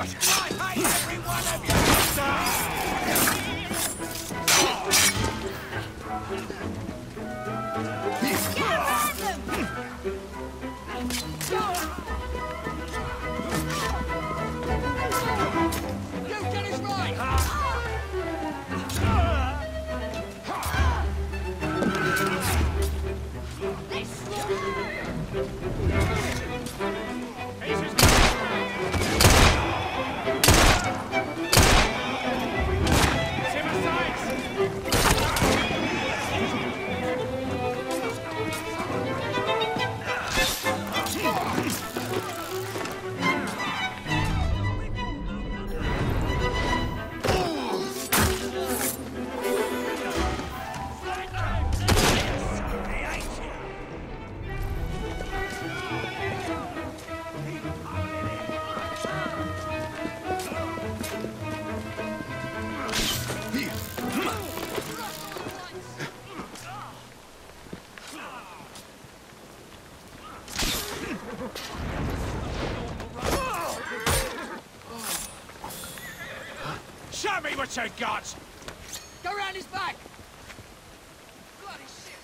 I hi, every one of you! Show me what you got! Go round his back! Bloody shit!